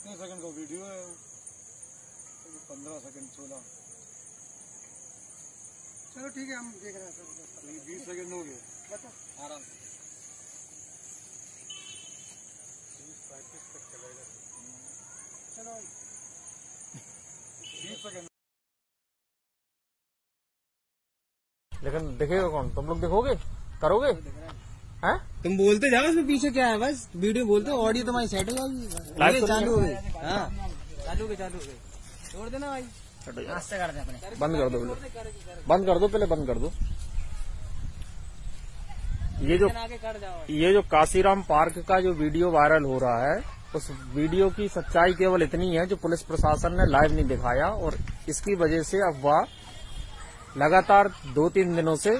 कितने सेकंड का वीडियो है? वो पंद्रह सेकंड सोलह। चलो ठीक है हम देख रहे हैं सर बीस सेकंड हो गए। आराम से। चलो। बीस सेकंड लेकिन दिखेगा कौन? तुम लोग देखोगे? करोगे? हैं? तुम बोलते जाओ उसमें पीछे क्या है बस वीडियो बोलते हो ऑडियो तुम्हारी सेट हो जाएगी तो चालू हो गई। हाँ। चालू हो गई चालू हो गई। छोड़ देना भाई। बंद कर दो बंद कर दो पहले बंद कर दो। ये जो ये जो काशीराम पार्क का जो वीडियो वायरल हो रहा है उस वीडियो की सच्चाई केवल इतनी है जो पुलिस प्रशासन ने लाइव नहीं दिखाया और इसकी वजह से अफवाह लगातार दो तीन दिनों से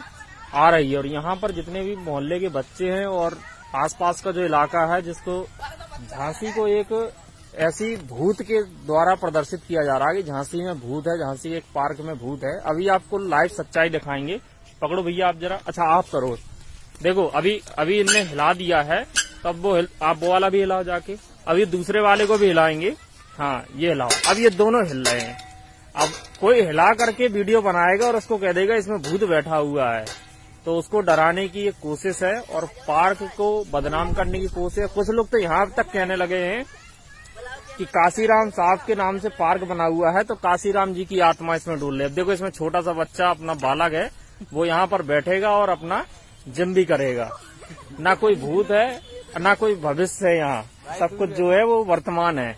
आ रही है और यहाँ पर जितने भी मोहल्ले के बच्चे हैं और आसपास का जो इलाका है जिसको झांसी को एक ऐसी भूत के द्वारा प्रदर्शित किया जा रहा है कि झांसी में भूत है, झांसी एक पार्क में भूत है। अभी आपको लाइव सच्चाई दिखाएँगे। पकड़ो भैया आप जरा। अच्छा आप करो। देखो, अभी अभी इनने हिला दिया है। तब वो आप वो वाला भी हिलाओ जाके। अभी दूसरे वाले को भी हिलाएँगे। हाँ ये हिलाओ। अब ये दोनों हिल रहे हैं। अब कोई हिला करके वीडियो बनाएगा और उसको कह देगा, इसमें भूत बैठा हुआ है। तो उसको डराने की एक कोशिश है और पार्क को बदनाम करने की कोशिश है। कुछ लोग तो यहाँ तक कहने लगे हैं कि काशीराम साहब के नाम से पार्क बना हुआ है तो काशीराम जी की आत्मा इसमें डोल अब देखो, इसमें छोटा सा बच्चा, अपना बालक है, वो यहाँ पर बैठेगा और अपना जिम भी करेगा। ना कोई भूत है, ना कोई भविष्य है यहाँ। सब कुछ जो है वो वर्तमान है।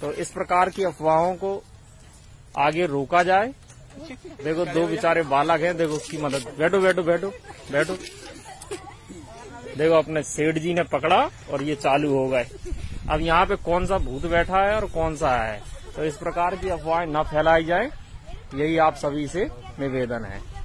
तो इस प्रकार की अफवाहों को आगे रोका जाए। देखो, दो बेचारे बालक हैं, देखो उसकी मदद। बैठो बैठो बैठो बैठो। देखो, अपने सेठ जी ने पकड़ा और ये चालू हो गए। अब यहाँ पे कौन सा भूत बैठा है और कौन सा है? तो इस प्रकार की अफवाह न फैलाई जाए। यही आप सभी से निवेदन है।